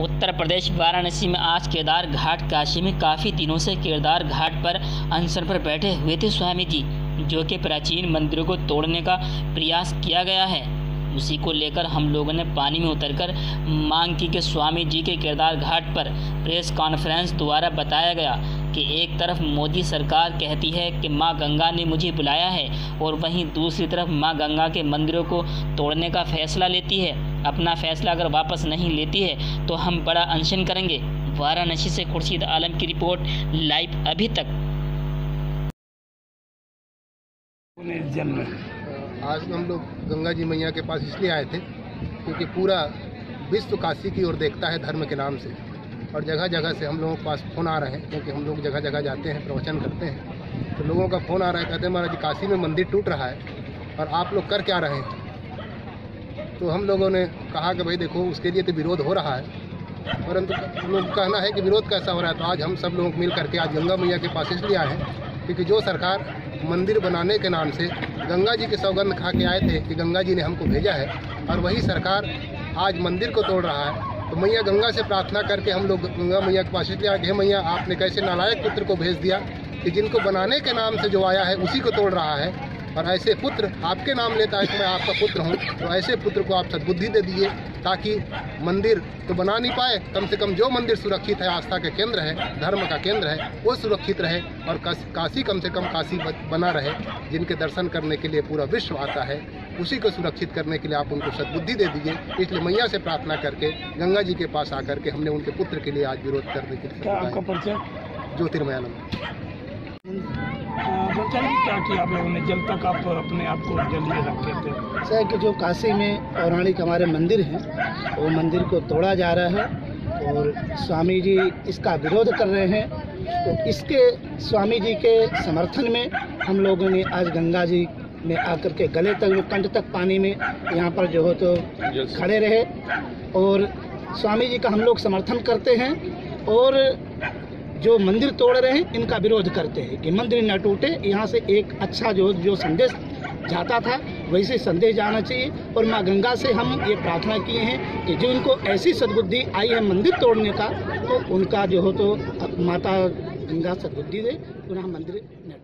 उत्तर प्रदेश वाराणसी में आज केदार घाट काशी में काफ़ी दिनों से केदार घाट पर अनशन पर बैठे हुए थे स्वामी जी, जो कि प्राचीन मंदिरों को तोड़ने का प्रयास किया गया है। उसी को लेकर हम लोगों ने पानी में उतरकर मांग की कि स्वामी जी के केदार घाट पर प्रेस कॉन्फ्रेंस द्वारा बताया गया कि एक तरफ़ मोदी सरकार कहती है कि माँ गंगा ने मुझे बुलाया है और वहीं दूसरी तरफ़ माँ गंगा के मंदिरों को तोड़ने का फैसला लेती है। अपना फैसला अगर वापस नहीं लेती है तो हम बड़ा अनशन करेंगे। वाराणसी से खुर्शीद आलम की रिपोर्ट लाइव अभी तक। जन्म। आज हम लोग गंगा जी मैया के पास इसलिए आए थे क्योंकि पूरा विश्व काशी की ओर देखता है धर्म के नाम से। और जगह जगह से हम लोगों के पास फ़ोन आ रहे हैं, क्योंकि हम लोग जगह जगह जाते हैं, प्रवचन करते हैं। तो लोगों का फ़ोन आ रहा है, कहते हैं, महाराज काशी में मंदिर टूट रहा है और आप लोग कर क्या रहे हैं? तो हम लोगों ने कहा कि, भाई देखो, उसके लिए तो विरोध हो रहा है। परंतु हम लोग कहना है कि विरोध कैसा हो रहा है तो आज हम सब लोग मिल करके, आज गंगा मैया के पास इसलिए आए हैं, क्योंकि जो सरकार मंदिर बनाने के नाम से गंगा जी की सौगंध खा के आए थे कि गंगा जी ने हमको भेजा है, और वही सरकार आज मंदिर को तोड़ रहा है तो मैया गंगा से प्रार्थना करके हम लोग गंगा मैया के पास इसलिए आगे मैया, आपने कैसे नालायक पुत्र को भेज दिया कि जिनको बनाने के नाम से जो आया है, उसी को तोड़ रहा है? और ऐसे पुत्र आपके नाम लेता है कि मैं आपका पुत्र हूँ। तो ऐसे पुत्र को आप सद्बुद्धि दे दीजिए ताकि मंदिर तो बना नहीं पाए। कम से कम जो मंदिर सुरक्षित है आस्था के केंद्र है धर्म का केंद्र है वो सुरक्षित रहे और काशी कम से कम काशी बना रहे जिनके दर्शन करने के लिए पूरा विश्व आता है। उसी को सुरक्षित करने के लिए आप उनको सद्बुद्धि दे दीजिए। इसलिए मैया से प्रार्थना करके गंगा जी के पास आकर के हमने उनके पुत्र के लिए आज विरोध करने के लिए ज्योतिर्मयानंद। बताइए क्या किया आप लोगों ने जल तक आप अपने आप को जलीय रखे थे। सर कि जो काशी में पौराणिक हमारे मंदिर हैं वो मंदिर को तोड़ा जा रहा है और स्वामी जी इसका विरोध कर रहे हैं। तो इसके स्वामी जी के समर्थन में हम लोगों ने आज गंगा जी में आकर के गले तक कंठ तक पानी में यहाँ पर जो हो तो खड़े रहे और स्वामी जी का हम लोग समर्थन करते हैं और जो मंदिर तोड़ रहे हैं, इनका विरोध करते हैं कि मंदिर न टूटे। यहाँ से एक अच्छा जो जो संदेश जाता था, वैसे संदेश जाना चाहिए। और माँ गंगा से हम ये प्रार्थना किए हैं कि जो इनको ऐसी सदबुद्धि आई है मंदिर तोड़ने का तो उनका जो हो तो माता गंगा सदबुद्धि दे, पुनः मंदिर न